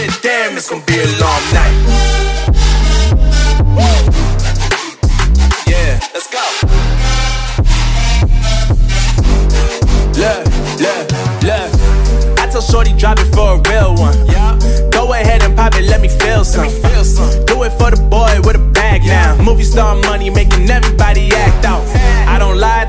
I said, damn, it's gonna be a long night. Yeah, let's go. Look, look, look. I tell Shorty drop it for a real one. Yeah. Go ahead and pop it, let me feel some. Let me feel some. Do it for the boy with a bag now. Movie star money making everybody act out